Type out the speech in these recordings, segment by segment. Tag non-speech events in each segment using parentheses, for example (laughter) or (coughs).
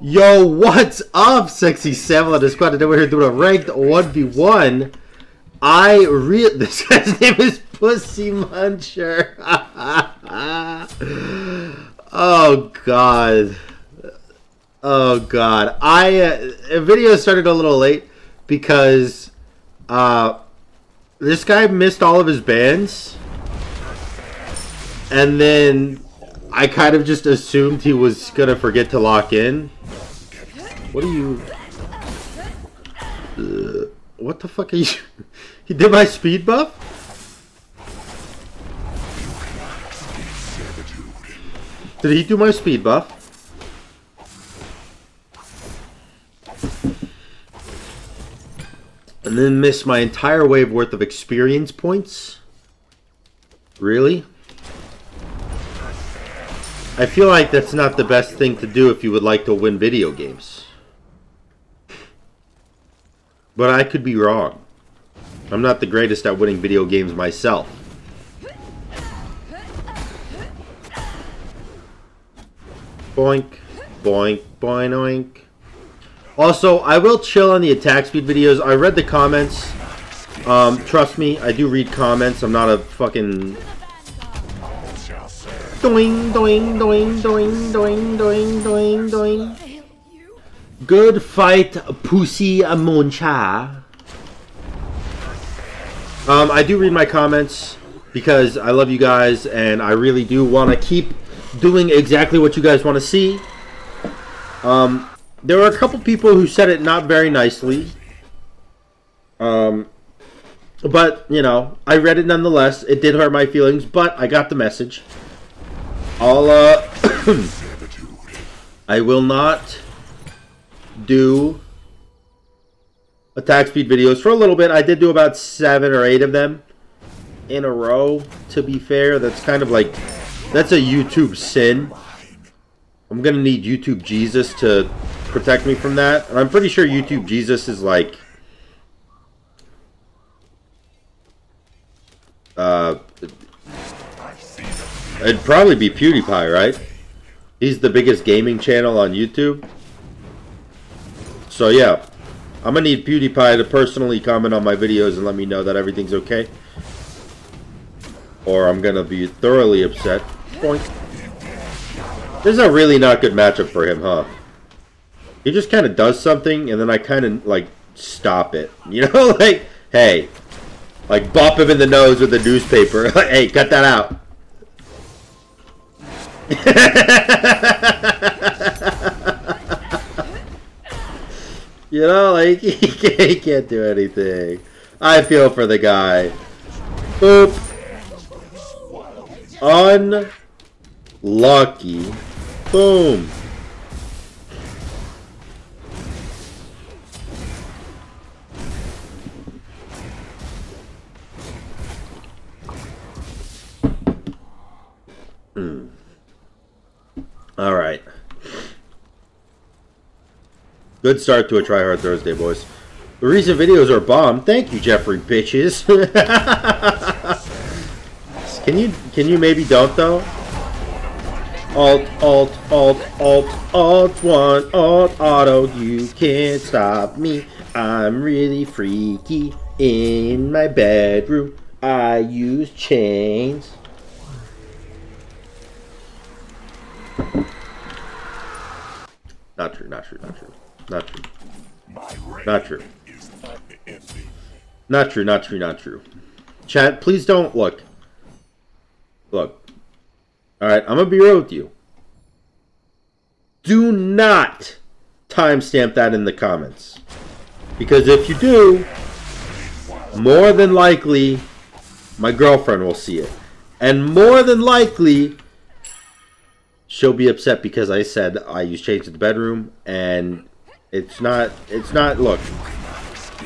Yo, what's up, sexy Samuel? The squad today we're here doing a ranked 1v1. I re (laughs) this guy's name is Pussy Muncher. (laughs) oh god. Oh god. I uh, video started a little late because uh this guy missed all of his bans. And then I kind of just assumed he was gonna forget to lock in. What are you? Uh, what the fuck are you? (laughs) he did my speed buff. Did he do my speed buff? And then miss my entire wave worth of experience points? Really? I feel like that's not the best thing to do if you would like to win video games. But I could be wrong. I'm not the greatest at winning video games myself. Boink, boink, boink, Also, I will chill on the attack speed videos. I read the comments. Um, trust me, I do read comments. I'm not a fucking Doing, doing, doing, doing, doing, doing, doing, doing. Good fight, Pussy Moncha. Um, I do read my comments because I love you guys and I really do want to keep doing exactly what you guys want to see. Um, there were a couple people who said it not very nicely. Um, but, you know, I read it nonetheless. It did hurt my feelings, but I got the message. I'll, uh, (coughs) I will not do attack speed videos for a little bit. I did do about seven or eight of them in a row, to be fair. That's kind of like, that's a YouTube sin. I'm going to need YouTube Jesus to protect me from that. And I'm pretty sure YouTube Jesus is like, uh, It'd probably be PewDiePie, right? He's the biggest gaming channel on YouTube. So yeah, I'm gonna need PewDiePie to personally comment on my videos and let me know that everything's okay. Or I'm gonna be thoroughly upset. Boink. This is a really not good matchup for him, huh? He just kind of does something, and then I kind of, like, stop it. (laughs) You know, like, hey. Like, bop him in the nose with a newspaper. (laughs) hey, cut that out. (laughs) you know, like, (laughs) he can't, he can't do anything. I feel for the guy. Boop. Unlucky. Boom. Good start to a Try Hard Thursday, boys. The recent videos are bomb. Thank you, Jeffrey bitches. (laughs) can you can you maybe don't though? Alt, alt, alt, alt, alt, one, alt, auto, you can't stop me. I'm really freaky in my bedroom. I use chains. Not true, not true, not true. Not true. Not true. Not true, not true, not true. Chat, please don't look. Look. Alright, I'm gonna be real with you. Do not timestamp that in the comments. Because if you do, more than likely, my girlfriend will see it. And more than likely, she'll be upset because I said I use change to the bedroom, and it's not. It's not. Look,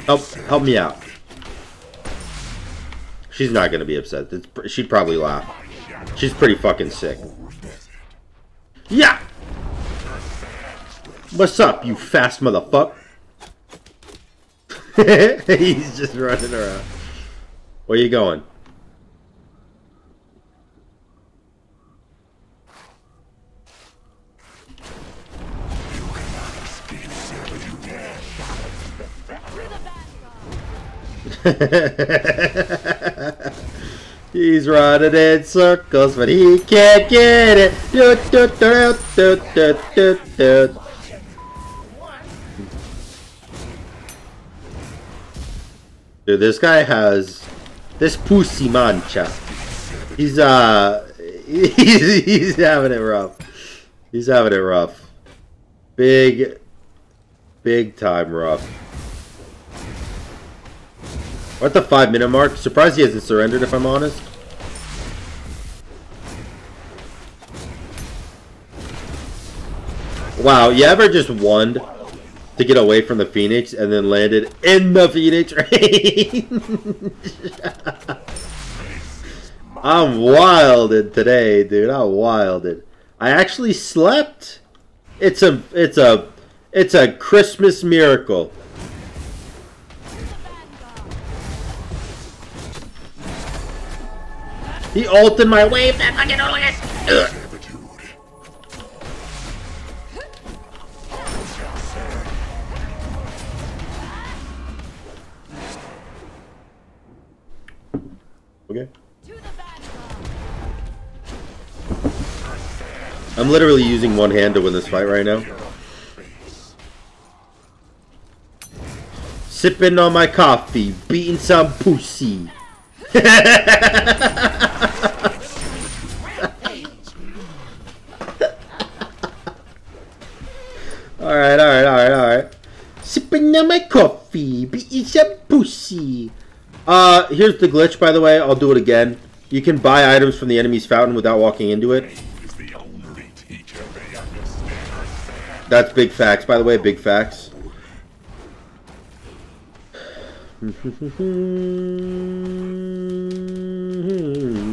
help help me out. She's not gonna be upset. It's, she'd probably laugh. She's pretty fucking sick. Yeah. What's up, you fast motherfucker? (laughs) He's just running around. Where you going? (laughs) He's running in circles, but he can't get it. Do, do, do, do, do, do, do. Dude, this guy has this pussy mancha. He's uh, he's, (laughs) he's having it rough. He's having it rough. Big, big time rough. We're at the five minute mark. Surprised he hasn't surrendered, if I'm honest. Wow, you ever just won to get away from the Phoenix and then landed in the Phoenix (laughs) range? I'm wilded today, dude. I'm wilded. I actually slept. It's a, it's a, it's a Christmas miracle. He ulted my wave. That fucking Ugh. Okay. I'm literally using one hand to win this fight right now. Sipping on my coffee, beating some pussy. (laughs) alright, alright, alright, alright. Sipping on my coffee, beating some pussy. Uh, here's the glitch, by the way. I'll do it again. You can buy items from the enemy's fountain without walking into it. That's big facts, by the way. Big facts. (laughs)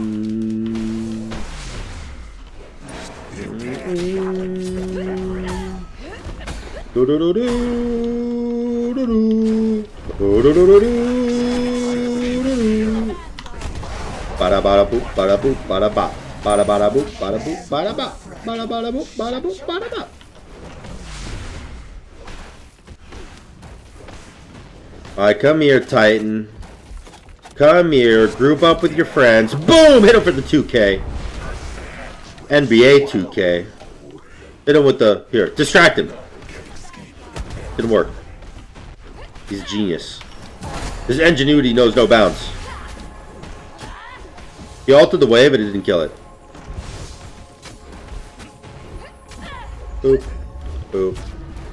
do do do do do do do do do do Bada bada boop, bada boop, bada bop. Bada bada boop, bada boop, bada bop. Bada bada boop, bada boop, bada bop. Alright, come here, Titan. Come here, group up with your friends. Boom! Hit him for the 2K. NBA 2K. Hit him with the... Here, distract him. Didn't work. He's a genius. His ingenuity knows no bounds. He altered the wave, but he didn't kill it. Boop. Boop.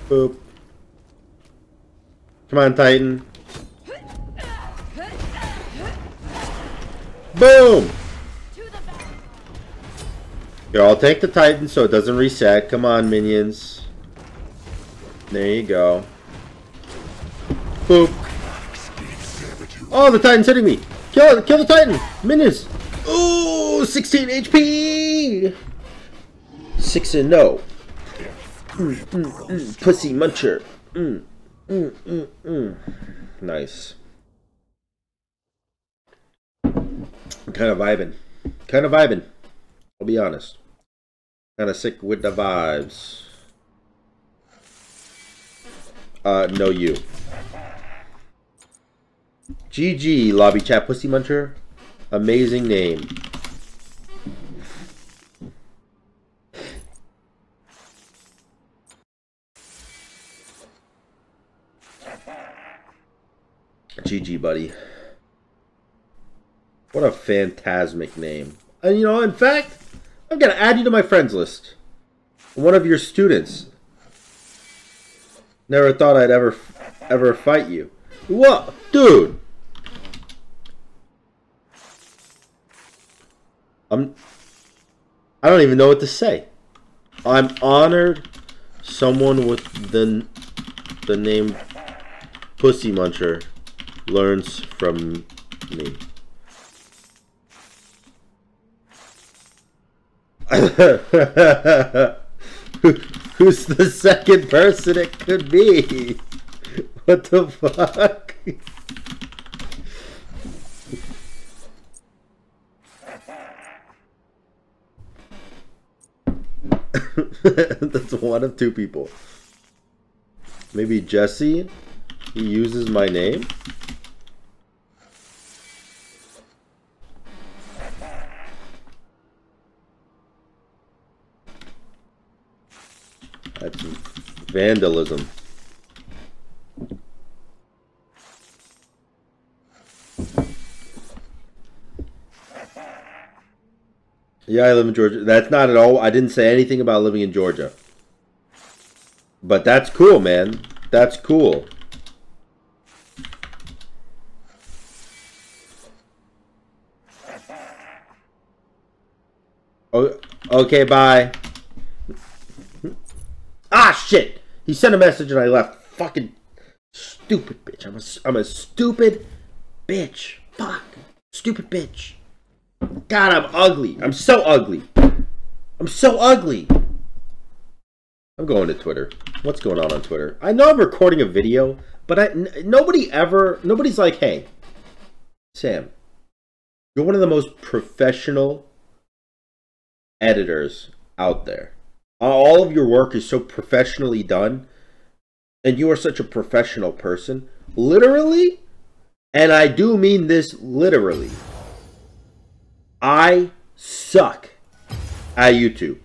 Boop. Come on, Titan. Boom! Here, I'll take the Titan so it doesn't reset. Come on, minions. There you go. Boop. Oh, the Titan's hitting me. Kill. Kill the Titan. Minions. Ooh, 16 HP! 6 and no. Mm, mm, mm. Pussy muncher. Mm, mm, mm, mm. Nice. I'm kind of vibing. Kind of vibing. I'll be honest. Kind of sick with the vibes. Uh, no you. GG, lobby chat pussy muncher. Amazing name. GG, buddy. What a phantasmic name. And you know, in fact, I'm going to add you to my friends list. One of your students. Never thought I'd ever ever fight you. What? Dude, I'm I don't even know what to say. I'm honored someone with the the name Pussy Muncher learns from me. (laughs) (laughs) Who's the second person it could be? (laughs) What the fuck? (laughs) That's one of two people. Maybe Jesse. He uses my name. That's vandalism. Yeah, I live in Georgia. That's not at all. I didn't say anything about living in Georgia. But that's cool, man. That's cool. Oh, okay, bye. Ah, shit! He sent a message and I left. Fucking stupid bitch. I'm a, I'm a stupid bitch. Fuck. Stupid bitch. God, I'm ugly. I'm so ugly. I'm so ugly. I'm going to Twitter. What's going on on Twitter? I know I'm recording a video, but I, nobody ever, nobody's like, hey, Sam, you're one of the most professional editors out there. Uh, all of your work is so professionally done, and you are such a professional person. Literally, and I do mean this literally. I suck at YouTube.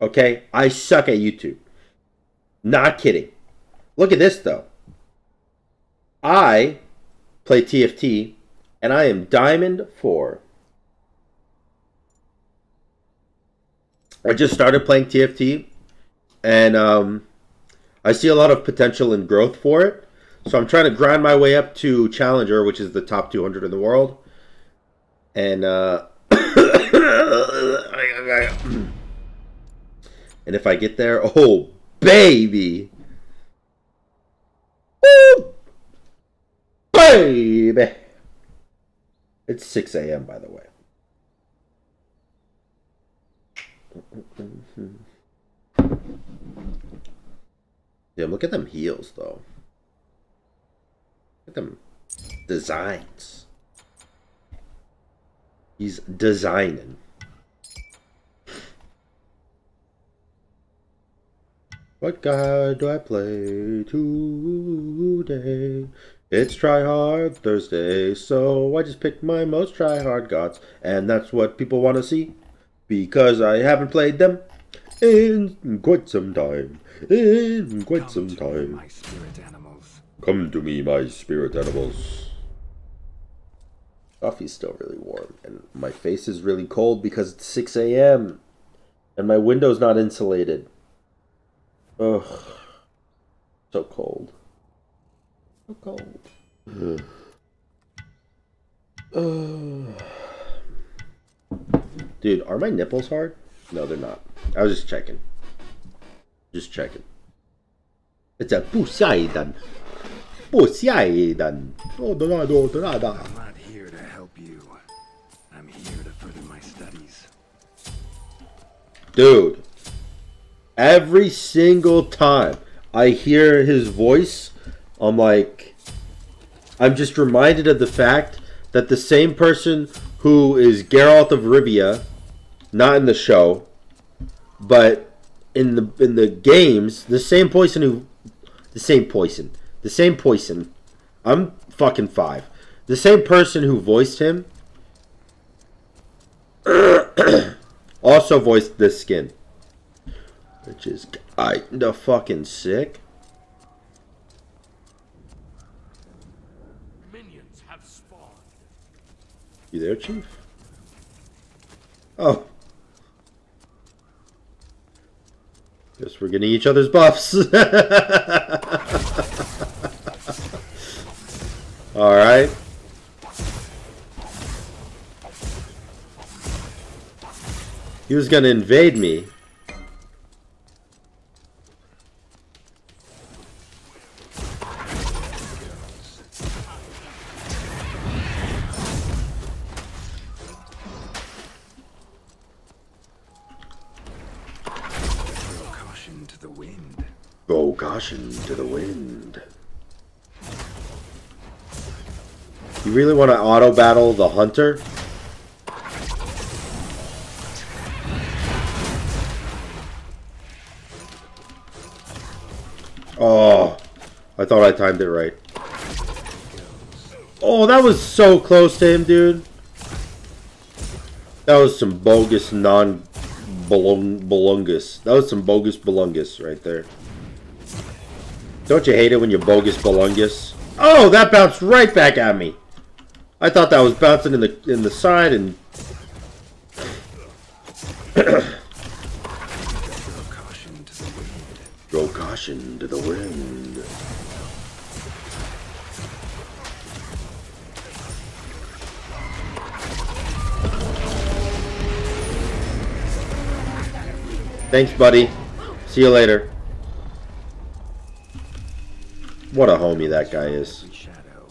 Okay? I suck at YouTube. Not kidding. Look at this, though. I play TFT, and I am Diamond 4. I just started playing TFT, and um, I see a lot of potential and growth for it. So I'm trying to grind my way up to Challenger, which is the top 200 in the world and uh, (coughs) and if I get there, oh baby, baby, it's 6 a.m. by the way. Yeah, look at them heels though. Look at them designs. He's designing. What guide do I play today? It's Try Hard Thursday, so I just picked my most try hard gods, and that's what people want to see because I haven't played them in quite some time. In quite Come some time. Come to me, my spirit animals. Coffee's still really warm, and my face is really cold because it's 6 a.m. and my window's not insulated. Ugh. So cold. So cold. Dude, are my nipples hard? No, they're not. I was just checking. Just checking. It's a Poseidon. Poseidon. Oh, si ai edan. i'm not here to help you. i'm here to further my studies. Dude, every single time I hear his voice, I'm like, I'm just reminded of the fact that the same person who is Geralt of Rivia, not in the show, but in the in the games, the same poison who, the same poison, the same poison. I'm fucking five. The same person who voiced him (coughs) Also voiced this skin. Which is kinda fucking sick. Minions have spawned. You there, Chief? Oh. Guess we're getting each other's buffs. (laughs) Alright. He was gonna invade me. Wind. Go caution to the wind. You really want to auto battle the hunter? Oh, I thought I timed it right. Oh, that was so close to him, dude. That was some bogus, non belong. That was some bogus belungus right there. Don't you hate it when you bogus belungus? Oh, that bounced right back at me. I thought that was bouncing in the in the side and Throw caution to the wind. Thanks, buddy. See you later. What a homie that guy is.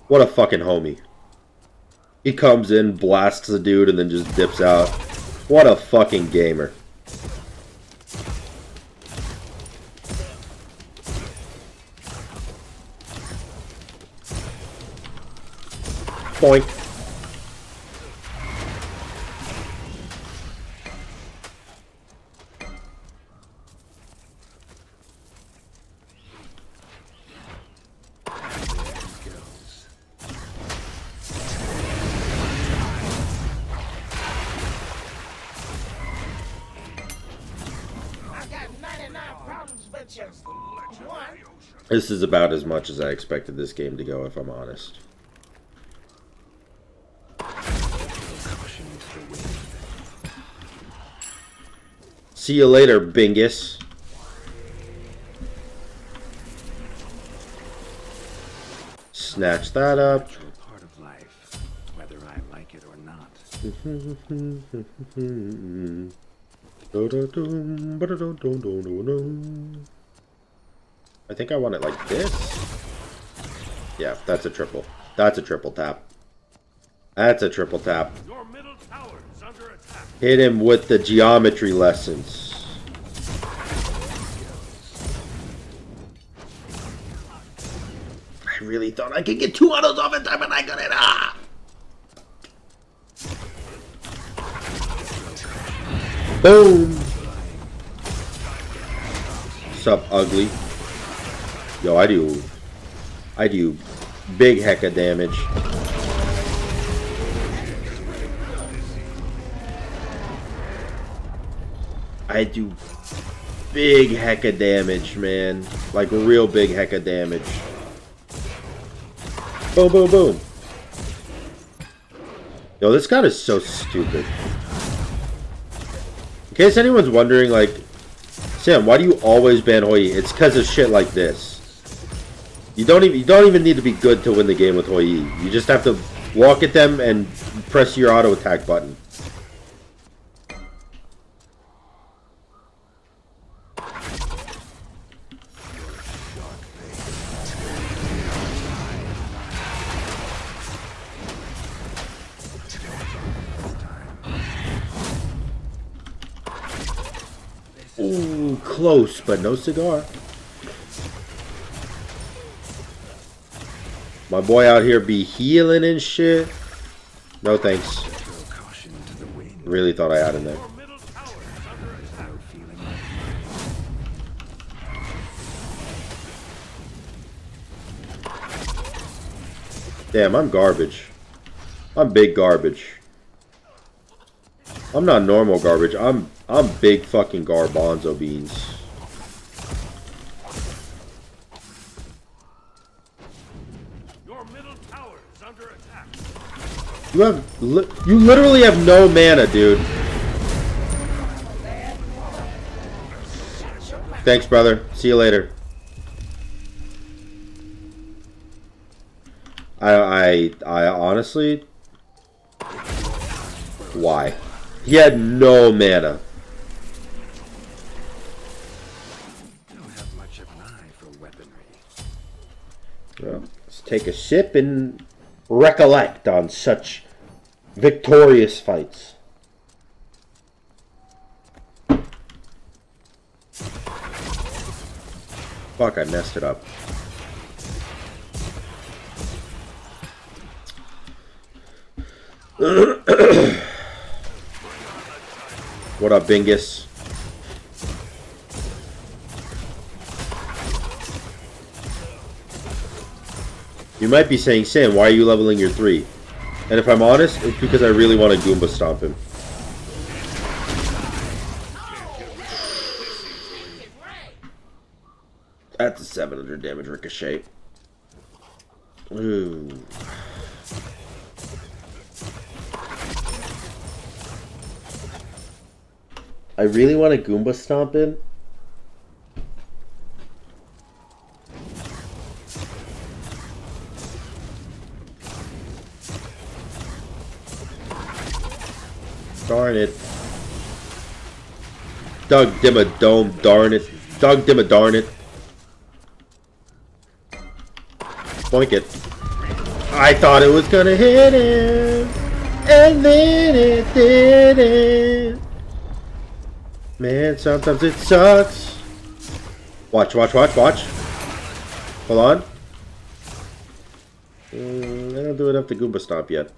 What a fucking homie. He comes in, blasts the dude, and then just dips out. What a fucking gamer. Boink. This is about as much as I expected this game to go, if I'm honest. Caution to the wind. See you later, Bingus. Snatch that up. (laughs) Natural part of life, whether I like it or not. I think I want it like this. Yeah, that's a triple. That's a triple tap. That's a triple tap. Your middle tower is under attack. Hit him with the geometry lessons. I really thought I could get two autos off in time, and I got it. Ah! Boom! Sup, ugly? Yo, I do. I do big heck of damage. I do big heck of damage, man. Like real big heck of damage. Boom, boom, boom. Yo, this guy is so stupid. In case anyone's wondering, like, Sam, why do you always ban Hou Yi? It's because of shit like this. You don't even you don't even need to be good to win the game with Hou Yi. You just have to walk at them and press your auto attack button. Ooh, close, but no cigar. My boy out here be healing and shit. No thanks. Really thought I had him there. Damn, I'm garbage. I'm big garbage. I'm not normal garbage. I'm I'm big fucking garbanzo beans. Your middle tower is under attack. You have li you literally have no mana, dude. Thanks, brother. See you later. I I I honestly why? He had no mana. I don't have much of an eye for weaponry. Well, let's take a sip and recollect on such victorious fights. Fuck, I messed it up. (clears throat) what up, Bingus? You might be saying, Sam, why are you leveling your 3? And if I'm honest, it's because I really want to Goomba stomp him. That's a 700 damage ricochet. Ooh. I really want to Goomba stomp him, Darn it. Doug Dimma Dome, darn it. Doug Dimma, darn it. Boink it. I thought it was gonna hit him. And then it didn't. Man, sometimes it sucks. Watch, watch, watch, watch. Hold on. Mm, I don't do enough to Goomba Stomp yet.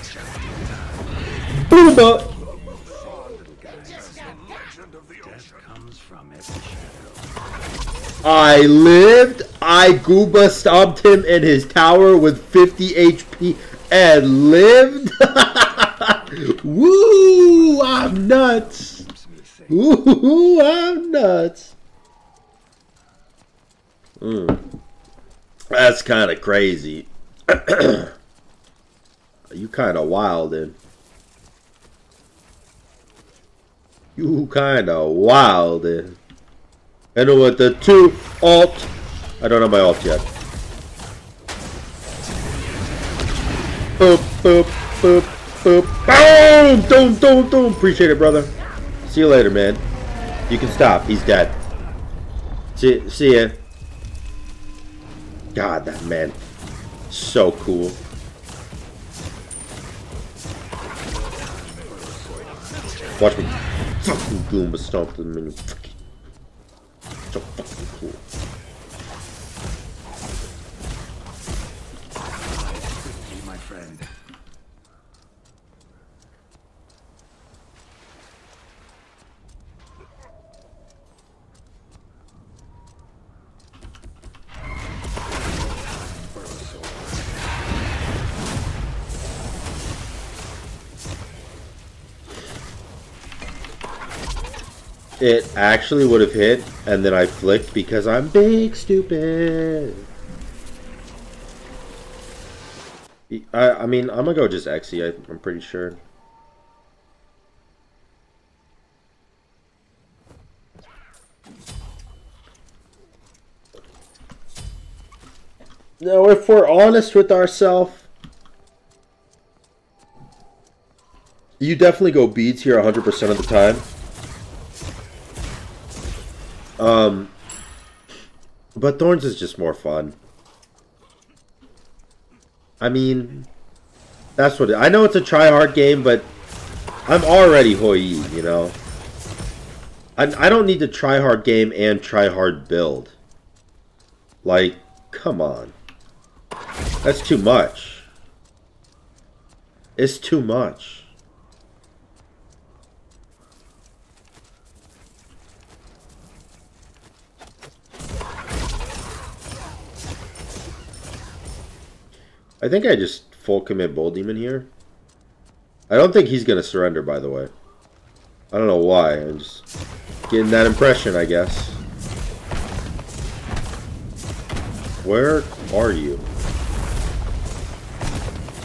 Goomba! Legend of the ocean comes from every I lived. I Goomba stomped him in his tower with 50 HP and lived. (laughs) Woo! I'm nuts. Woo! I'm nuts. Mm. That's kind of crazy. (clears throat) you kind of wild wildin'. You kind of wildin'. And with the two alt. I don't have my alt yet. Boop, boop, boop, boop. Boom! Boom, boom, boom. Appreciate it, brother. See you later, man. You can stop. He's dead. See, see ya. God, that man. So cool. Watch me fucking Goomba stomp them in fucking so fucking cool. It actually would have hit, and then I flicked because I'm big stupid. I, I mean, I'm gonna go just Xe, I, I'm pretty sure. No, if we're honest with ourselves, you definitely go beads here 100% of the time. Um, but Thorns is just more fun. I mean, that's what it, I know. It's a try hard game, but I'm already Hou Yi, you know. I I don't need to try hard game and try hard build. Like, come on, that's too much. It's too much. I think I just full commit Bull Demon here. I don't think he's going to surrender, by the way. I don't know why. I'm just getting that impression, I guess. Where are you?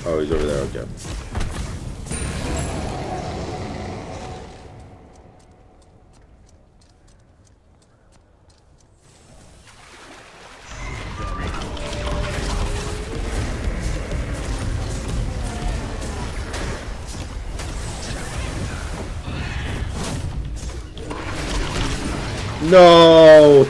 Oh, he's over there. Okay. No!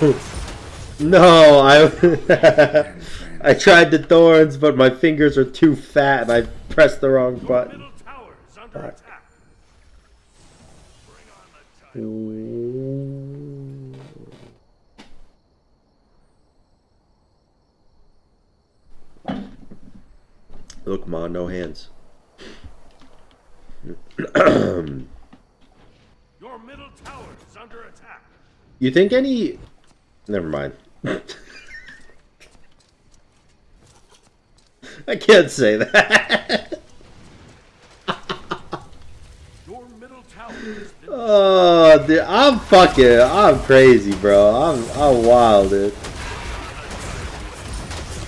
No, I (laughs) I tried the thorns, but my fingers are too fat and I pressed the wrong button. middle tower is under Fuck. attack. Bring on the title. Look, Ma, no hands. (clears throat) (clears throat) (clears throat) You think any... Never mind. (laughs) I can't say that. Oh, dude, I'm fucking, I'm crazy, bro. I'm, I'm wild, dude.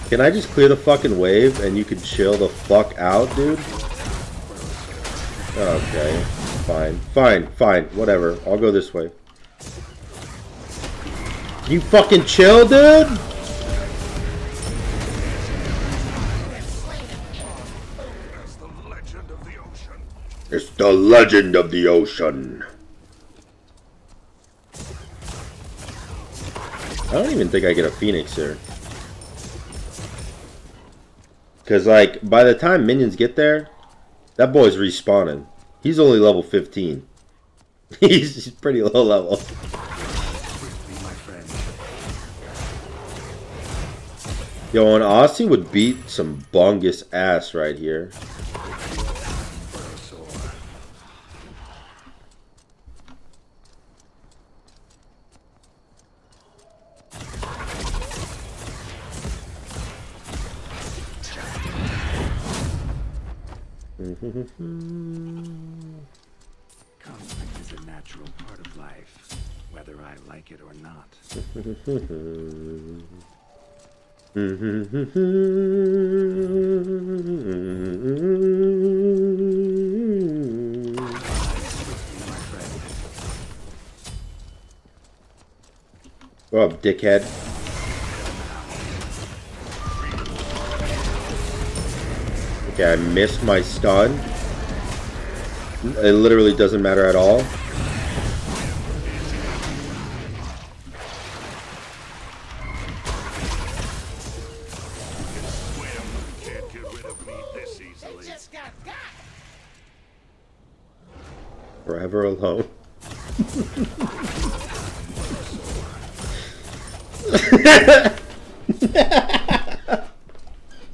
Can I just clear the fucking wave and you can chill the fuck out, dude? Okay, fine, fine, fine, whatever. I'll go this way. You fucking chill, dude? as the legend of the ocean. It's the legend of the ocean. I don't even think I get a phoenix here. Cause like by the time minions get there, that boy's respawning. He's only level 15. he's, (laughs) he's pretty low level. Yo, and Aussie would beat some bungus ass right here. Conflict is a natural part of life, whether I like it or not. (laughs) (laughs) Up, dickhead? Okay, I missed my stun. It literally doesn't matter at all. Forever alone.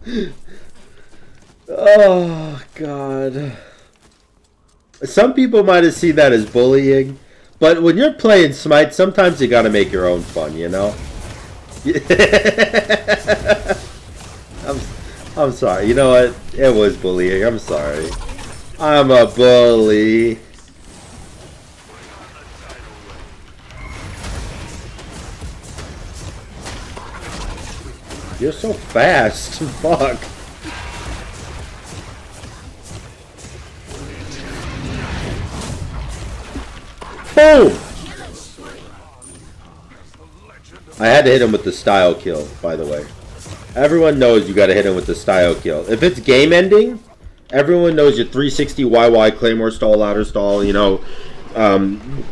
(laughs) oh god. Some people might have seen that as bullying, but when you're playing Smite, sometimes you gotta make your own fun, you know? (laughs) I'm, I'm sorry. You know what? It was bullying. I'm sorry. I'm a bully. You're so fast. (laughs) Fuck. Boom! I had to hit him with the style kill, by the way. Everyone knows you gotta hit him with the style kill. If it's game ending, everyone knows your 360 YY Claymore stall, ladder stall, you know, um,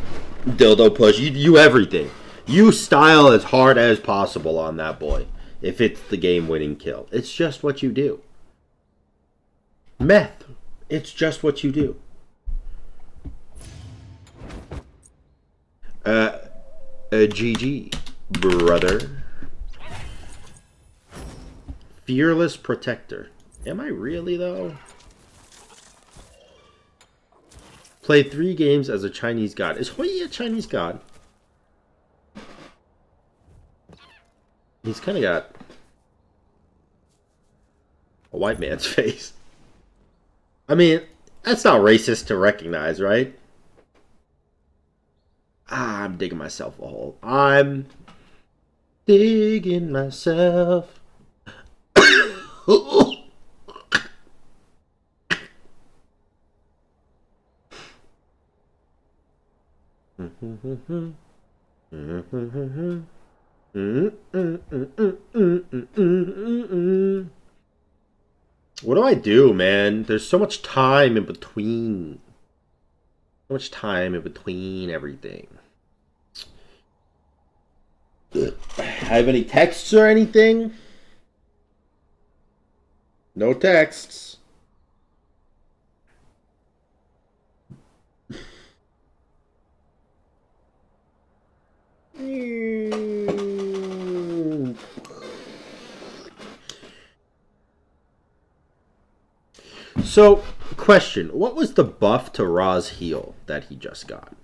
dildo push. You you everything. You style as hard as possible on that boy. If it's the game winning kill, it's just what you do. Meth. It's just what you do. Uh, uh GG, brother. Fearless Protector. Am I really, though? Played three games as a Chinese god. Is Hou Yi a Chinese god? He's kind of got a white man's (laughs) face. I mean, that's not racist to recognize, right? Ah, I'm digging myself a hole. I'm digging myself. (laughs) (laughs) What do I do, man? There's so much time in between. So much time in between everything. I have any texts or anything? No texts. So, question: What was the buff to Ra's heal that he just got?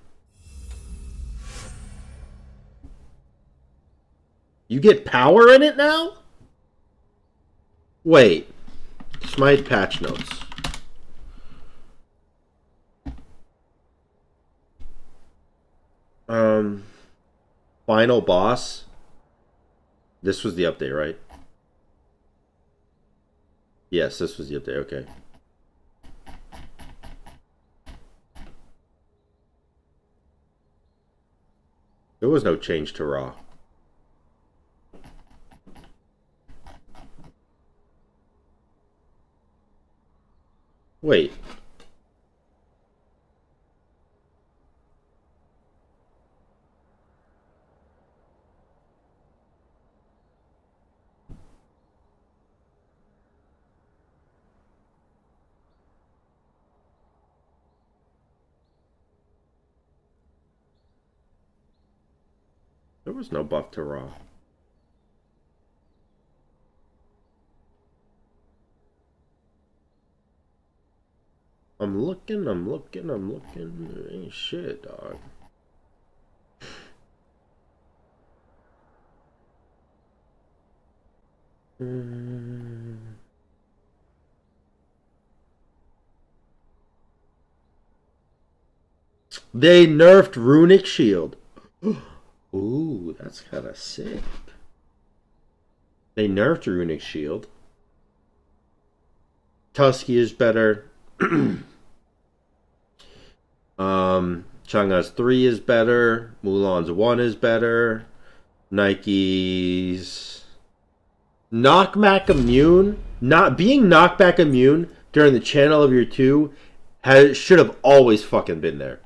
You get power in it now? Wait. Smite patch notes. Um, final boss. This was the update, right? Yes, this was the update. Okay. There was no change to Ra. Wait. There was no buff to Ra. I'm looking, I'm looking, I'm looking. There ain't shit, dog. Mm. They nerfed Runic Shield. Ooh, that's kind of sick. They nerfed Runic Shield. Tusky is better. (clears throat) um, Chang'e's 3 is better. Mulan's 1 is better. Nike's knockback immune, not being knockback immune during the channel of your 2 has should have always fucking been there.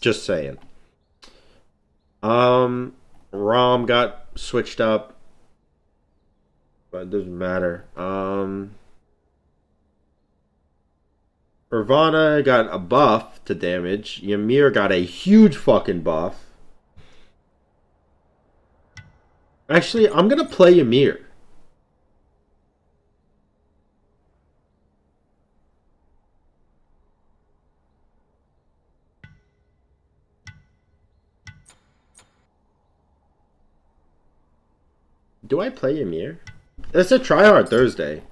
Just saying. Um, ROM got switched up, but it doesn't matter. Um, Nirvana got a buff to damage. Ymir got a huge fucking buff. Actually, I'm gonna play Ymir. Do I play Ymir? It's a tryhard Thursday.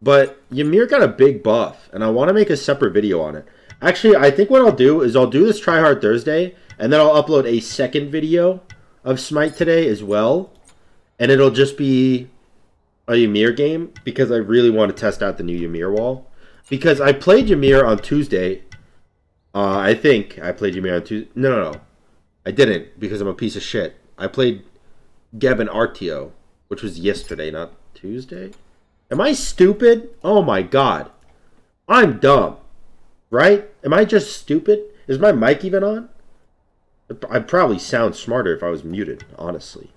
But Ymir got a big buff, and I want to make a separate video on it. Actually, I think what I'll do is I'll do this tryhard Thursday, and then I'll upload a second video of Smite today as well. And it'll just be a Ymir game, because I really want to test out the new Ymir wall. Because I played Ymir on Tuesday. Uh, I think I played Ymir on Tuesday. No, no, no. I didn't, because I'm a piece of shit. I played And Artio, which was yesterday, not Tuesday. Am I stupid? Oh my god. I'm dumb. Right? Am I just stupid? Is my mic even on? I'd probably sound smarter if I was muted, honestly.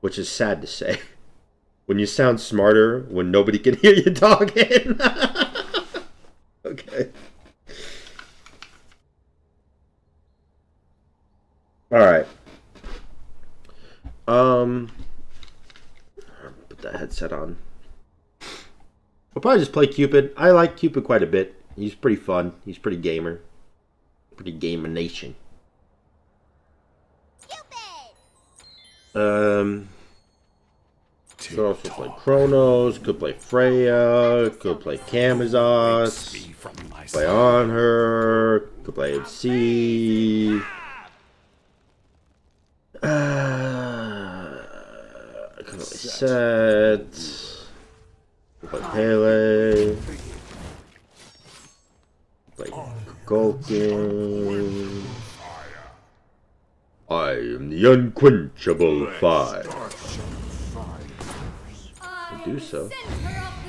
Which is sad to say. (laughs) When you sound smarter when nobody can (laughs) hear you talking. (laughs) okay. Alright. Um, put that headset on. We'll probably just play Cupid. I like Cupid quite a bit. He's pretty fun. He's pretty gamer. Pretty gamer nation. Um, could also play Kronos. Could play Freya. Could play Camazotz. Play on her. Could play MC. Uh, could play Set. Could play Pele. Play Golkin. I am the unquenchable fire. I do so. Center of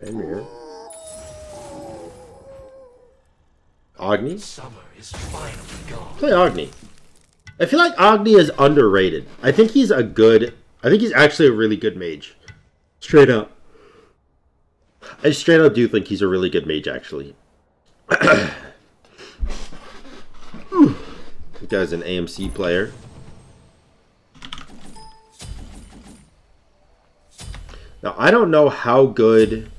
the. Ymir. Agni? Summer is finally gone. Play Agni. I feel like Agni is underrated. I think he's a good. I think he's actually a really good mage. Straight up. I straight up do think he's a really good mage, actually. (clears throat) the guy's an AMC player. Now, I don't know how good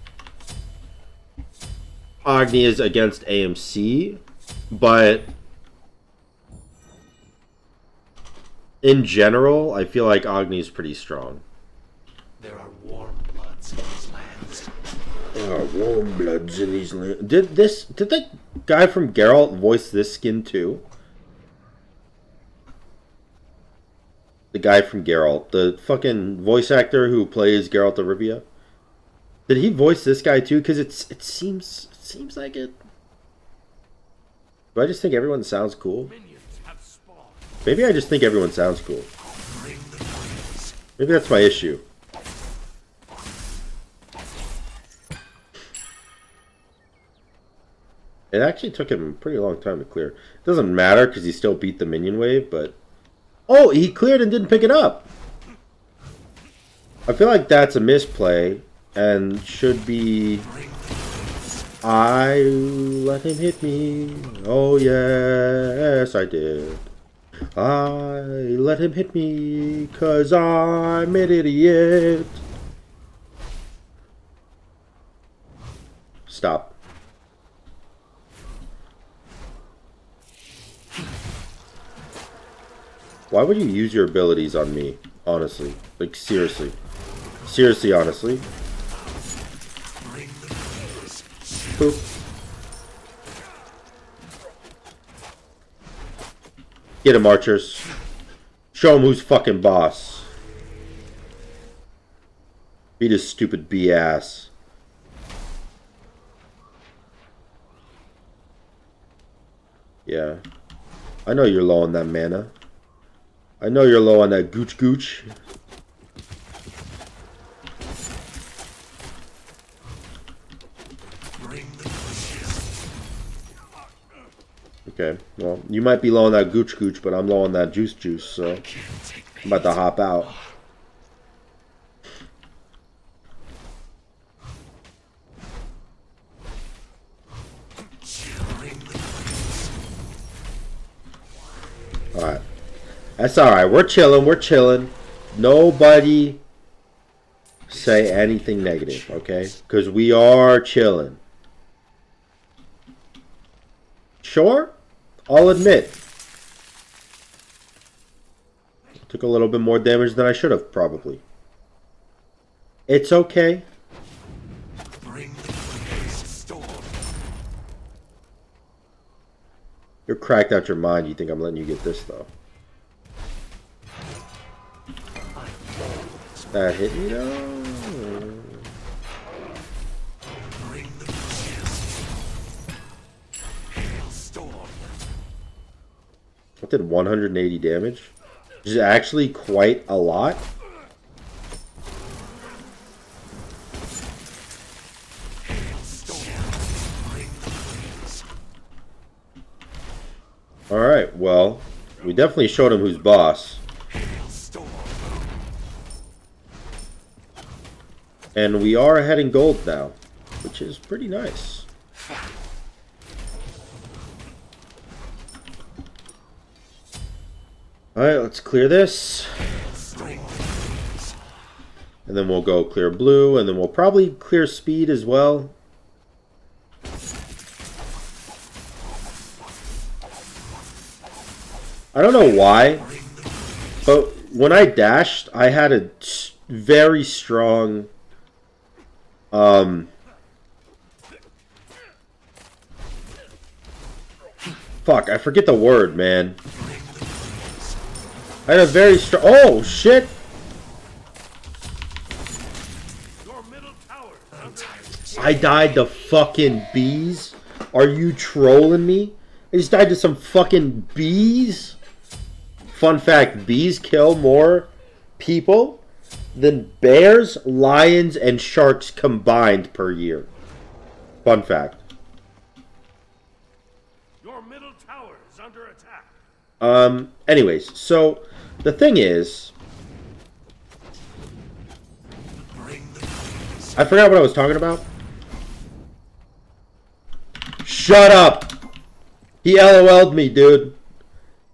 Agni is against AMC, but in general, I feel like Agni is pretty strong. There are warm bloods in these lands. There are warm bloods in these lands. Did this? Did the guy from Geralt voice this skin too? The guy from Geralt, the fucking voice actor who plays Geralt of Rivia. Did he voice this guy too? Because it's it seems it seems like it. Do I just think everyone sounds cool? Minions have spawned. Maybe I just think everyone sounds cool. Maybe that's my issue. It actually took him a pretty long time to clear. It doesn't matter because he still beat the minion wave, but... Oh, he cleared and didn't pick it up! I feel like that's a misplay and should be... I let him hit me. Oh, yes, I did. I let him hit me because I'm an idiot. Stop. Why would you use your abilities on me? Honestly. Like, seriously. Seriously, honestly. Boop. Get him, archers. Show him who's fucking boss. Beat his stupid B ass. Yeah. I know you're low on that mana. I know you're low on that gooch gooch. Okay, well, you might be low on that gooch gooch, but I'm low on that juice juice, so I'm about to hop out. Alright. That's alright. We're chilling. We're chilling. Nobody say anything negative, okay? Because we are chilling. Sure? I'll admit. Took a little bit more damage than I should have, probably. It's okay. Bring storm. You're cracked out your mind. You think I'm letting you get this, though. That hit me, though? That did 180 damage. Which is actually quite a lot. Alright, well, we definitely showed him who's boss. And we are ahead in gold now, which is pretty nice. Alright, let's clear this. And then we'll go clear blue, and then we'll probably clear speed as well. I don't know why, but when I dashed, I had a very strong, um, fuck, I forget the word, man. I had a very strong, oh, shit! Your middle tower I died to fucking bees? Are you trolling me? I just died to some fucking bees? Fun fact, bees kill more people than bears, lions, and sharks combined per year. Fun fact. Your middle tower is under attack. Um, anyways, so the thing is. I forgot what I was talking about. Shut up! He LOL'd me, dude.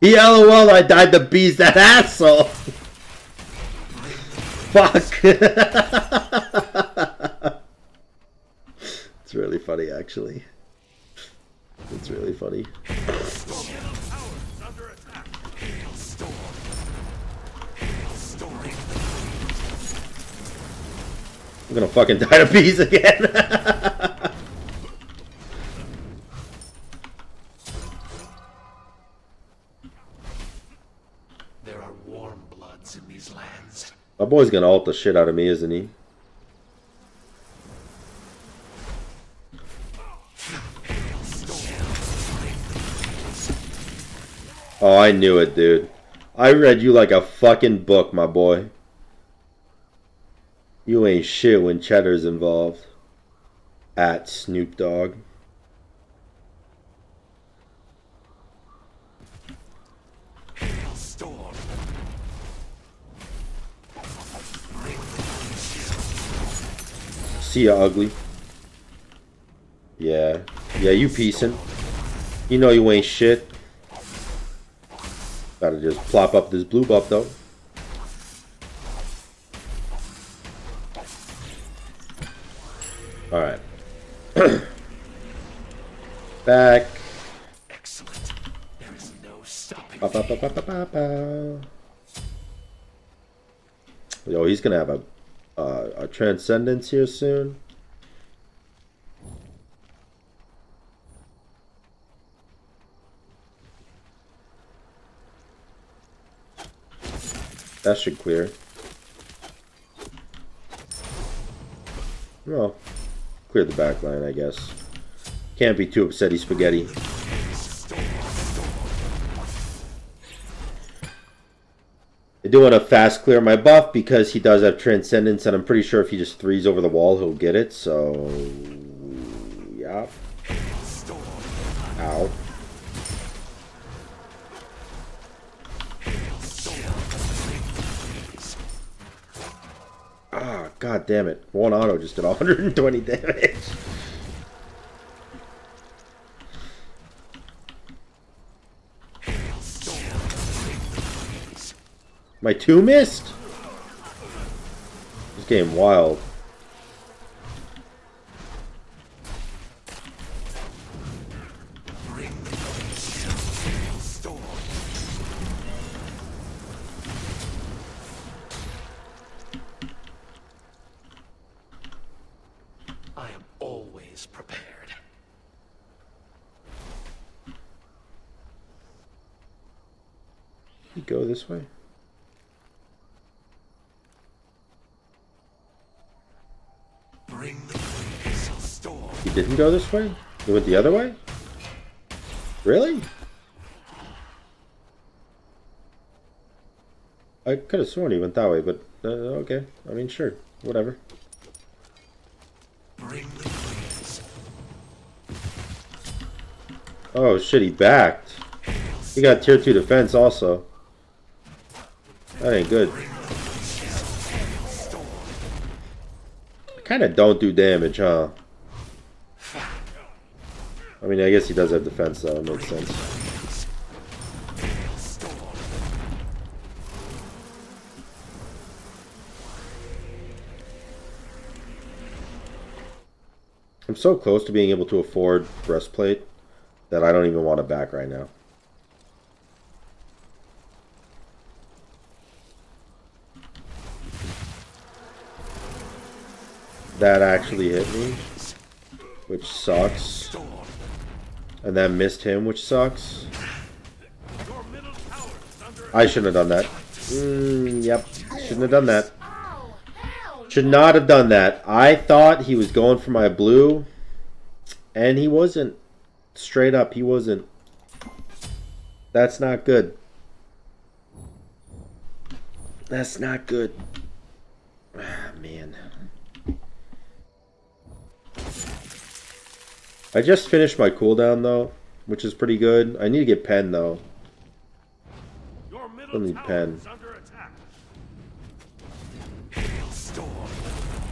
He LOL'd I died to bees, that (laughs) asshole! Fuck! (laughs) it's really funny, actually. It's really funny. I'm gonna fucking (laughs) die to bees again. There are warm bloods in these lands. My boy's gonna ult the shit out of me, isn't he? Oh, I knew it, dude. I read you like a fucking book, my boy. You ain't shit when Cheddar's involved. At Snoop Dogg. See ya, ugly. Yeah. Yeah, you piecing. You know you ain't shit. Gotta just plop up this blue buff, though. Alright. (clears throat) Back. Excellent. There is no stopping. Ba, ba, ba, ba. Yo, he's gonna have a uh, a transcendence here soon. That should clear. Well, clear the back line, I guess. Can't be too upsetty spaghetti. I do want to fast clear my buff because he does have Transcendence, and I'm pretty sure if he just threes over the wall, he'll get it. So, Ah, god damn it. One auto just did 120 damage. My two missed? This game wild. Go this way? He went the other way? Really? I could have sworn he went that way, but uh, okay. I mean, sure. Whatever. Bring the breeze. Oh shit, he backed. He got tier 2 defense also. That ain't good. Kinda don't do damage, huh? I mean, I guess he does have defense though, it makes sense. I'm so close to being able to afford breastplate that I don't even want to back right now. That actually hit me, which sucks. And then missed him, which sucks. I shouldn't have done that. Mm, yep, shouldn't have done that. Should not have done that. I thought he was going for my blue, and he wasn't. Straight up, he wasn't. That's not good. That's not good. Ah, man. I just finished my cooldown, though, which is pretty good. I need to get pen, though. Still need pen. is under attack. Storm.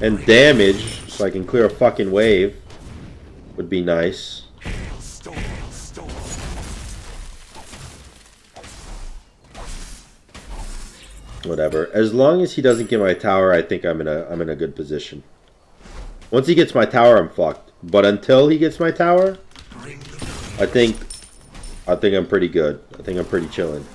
And damage, so I can clear a fucking wave, would be nice. Whatever. As long as he doesn't get my tower, I think I'm in a I'm in a good position. Once he gets my tower, I'm fucked. But until he gets my tower, I think I think I'm pretty good. I think I'm pretty chilling.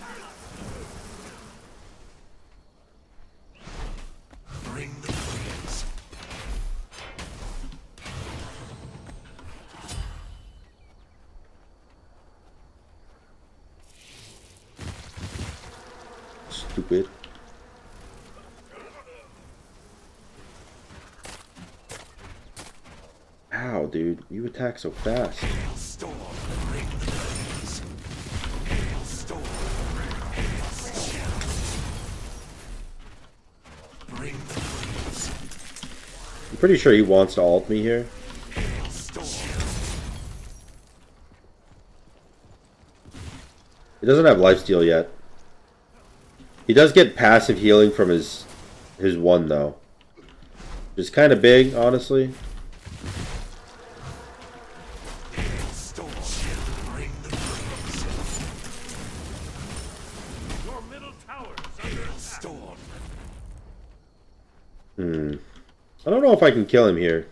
Ow, dude. You attack so fast. I'm pretty sure he wants to alt me here. He doesn't have lifesteal yet. He does get passive healing from his his one though. Which is kind of big, honestly. I can kill him here.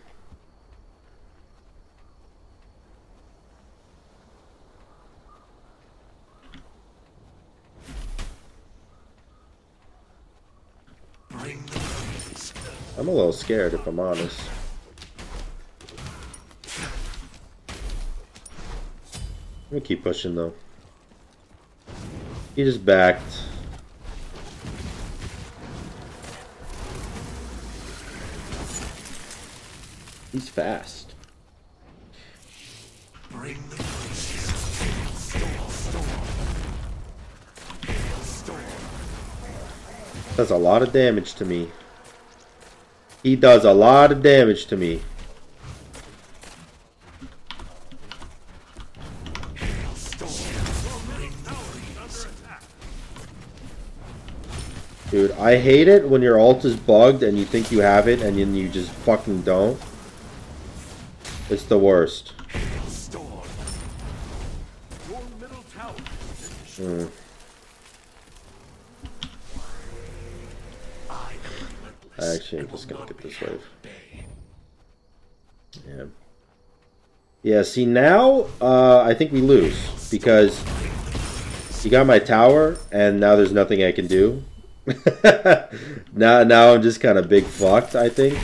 I'm a little scared if I'm honest. I'm gonna keep pushing though. He just backed. He's fast. Does a lot of damage to me. He does a lot of damage to me. Dude, I hate it when your alt is bugged and you think you have it and then you just fucking don't. It's the worst. Hmm. Actually, I'm just gonna get this wave. Yeah. Yeah, see now, uh, I think we lose. Because you got my tower, and now there's nothing I can do. (laughs) now, now I'm just kind of big fucked, I think.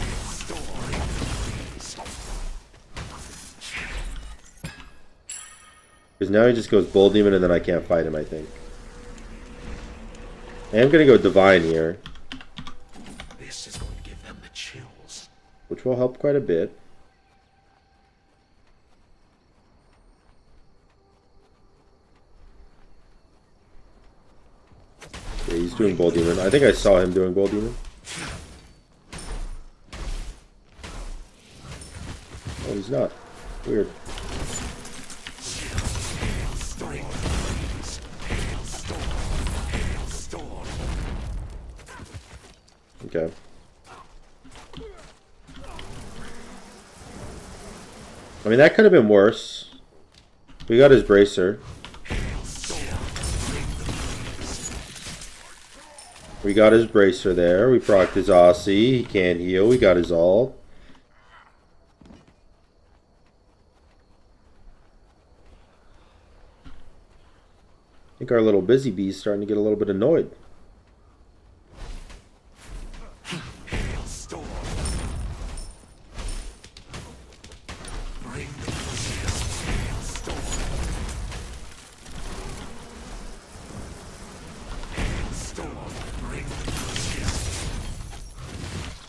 Because now he just goes Bull Demon, and then I can't fight him, I think. I am gonna go Divine here. This is going to give them the chills. which will help quite a bit. Yeah, he's doing Bull Demon. I think I saw him doing Bull Demon. Oh, he's not. Weird. Okay. I mean, that could have been worse. We got his bracer. We got his bracer there. We procced his Aussie. He can't heal. We got his all. I think our little busy bee's starting to get a little bit annoyed.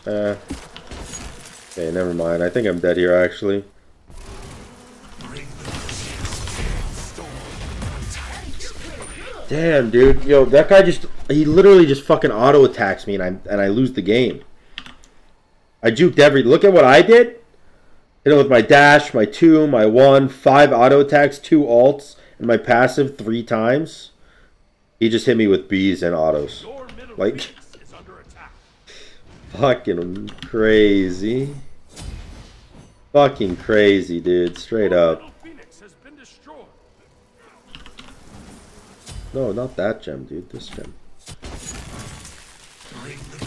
Uh, never mind. I think I'm dead here, actually. Damn, dude. Yo, that guy just... He literally just fucking auto-attacks me and I, and I lose the game. I juked every... Look at what I did. Hit him with my dash, my two, my one, five auto-attacks, two ults, and my passive three times. He just hit me with bees and autos. Like- Fucking crazy. Fucking crazy, dude. Straight up. middle phoenix has been destroyed. No, not that gem, dude. This gem.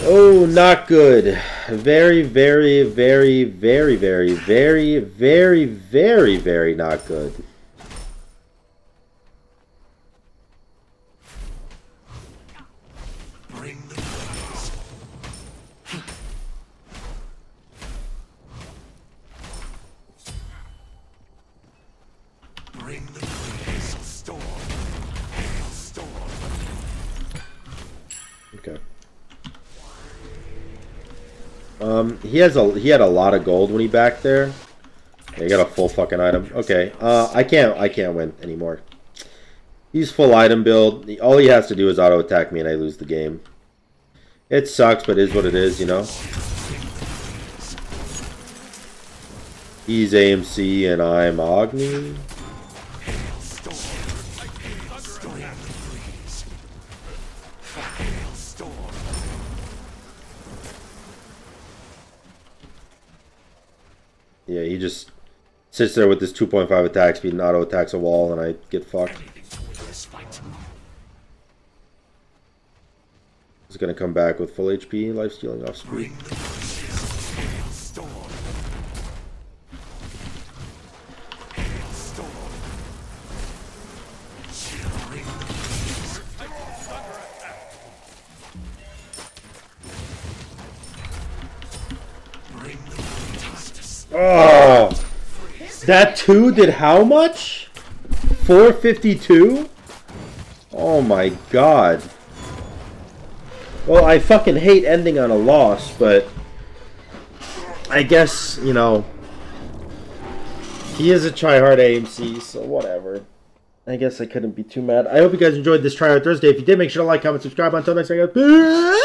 Oh, not good. Very, very, very, very, very, very, very, very, very not good. Okay. Um, he has a he had a lot of gold when he back there. He got a full fucking item. Okay, uh, I can't I can't win anymore. He's full item build. All he has to do is auto attack me, and I lose the game. It sucks, but it is what it is, you know. He's AMC, and I'm Agni. Just sits there with this 2.5 attack speed and auto attacks a wall, and I get fucked. He's gonna come back with full HP, life stealing off screen. That two did how much? 452? Oh my god. Well, I fucking hate ending on a loss, but I guess, you know, he is a tryhard AMC, so whatever. I guess I couldn't be too mad. I hope you guys enjoyed this Tryhard Thursday. If you did, make sure to like, comment, subscribe. Until next time, guys.